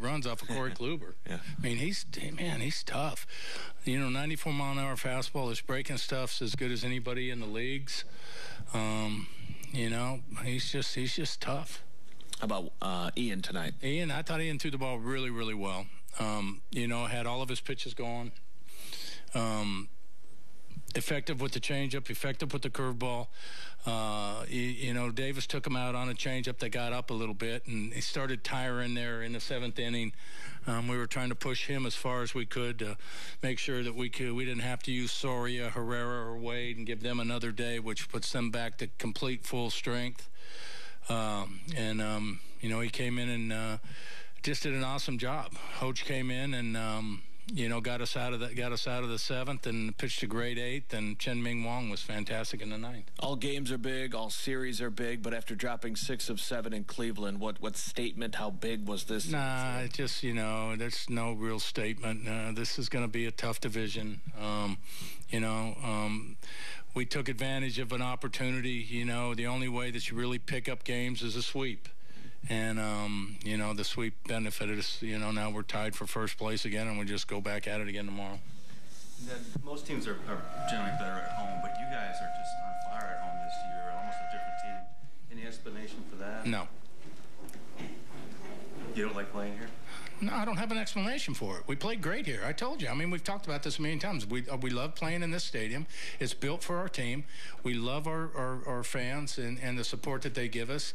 runs off of Corey Kluber. Yeah. I mean, he's man, he's tough. You know, 94 mile an hour fastball. His breaking stuff's as good as anybody in the leagues. Um, you know, he's just he's just tough. How about uh, Ian tonight? Ian, I thought Ian threw the ball really, really well. Um, you know, had all of his pitches going. Um, effective with the changeup, effective with the curveball. Uh, you, you, know, Davis took him out on a changeup that got up a little bit, and he started tiring there in the seventh inning. Um, we were trying to push him as far as we could to make sure that we could we didn't have to use Soria, Herrera, or Wade and give them another day, which puts them back to complete full strength. Um, and um, you know, he came in and uh, just did an awesome job. Hoch came in and um, you know, got us out of the got us out of the seventh and pitched a great eighth. And Chien-Ming Wang was fantastic in the ninth. All games are big, all series are big, but after dropping six of seven in Cleveland, what what statement? How big was this? Nah, it just you know, there's no real statement. Uh, this is going to be a tough division. Um, you know, um, we took advantage of an opportunity. You know, the only way that you really pick up games is a sweep and um, you know the sweep benefited us. You know now we're tied for first place again, and we just go back at it again tomorrow. most teams are, are, generally better at home, but you guys are just on fire at home this year. Almost a different team. Any explanation for that? No. You don't like playing here? No, I don't have an explanation for it. We played great here. I told you. I mean, we've talked about this a million times. We, uh, we love playing in this stadium. It's built for our team. We love our, our, our fans and, and the support that they give us.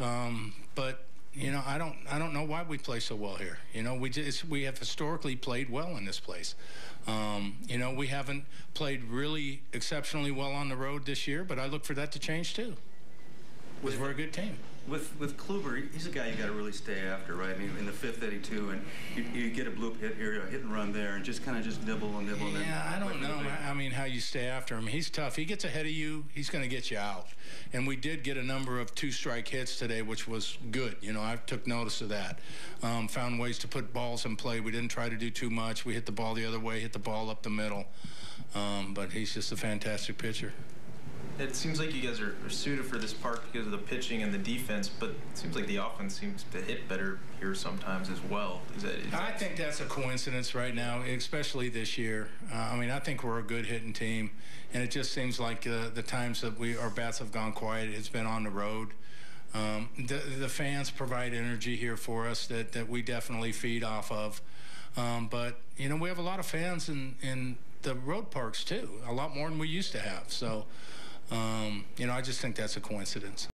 Um, but you know, I don't I don't know why we play so well here. You know, we just we have historically played well in this place. Um, you know, we haven't played really exceptionally well on the road this year, but I look for that to change too. Because we're a good team with with Kluber, he's a guy you got to really stay after, right? I mean, in the fifth, 82, and you, you get a bloop hit here, a hit and run there, and just kind of just nibble and nibble. Yeah, and I don't know. I, I mean, how you stay after him. He's tough. He gets ahead of you. He's going to get you out. And we did get a number of two-strike hits today, which was good. You know, I took notice of that. Um, found ways to put balls in play. We didn't try to do too much. We hit the ball the other way, hit the ball up the middle. Um, but he's just a fantastic pitcher it seems like you guys are, are, suited for this park because of the pitching and the defense, but it seems like the offense seems to hit better here sometimes as well. Is that? Is I think that's a coincidence right now, especially this year. Uh, I mean, I think we're a good hitting team, and it just seems like uh, the times that we our bats have gone quiet, it's been on the road. Um, the, the fans provide energy here for us that, that we definitely feed off of. Um, but you know, we have a lot of fans in in the road parks too, a lot more than we used to have. So. Um, you know, I just think that's a coincidence.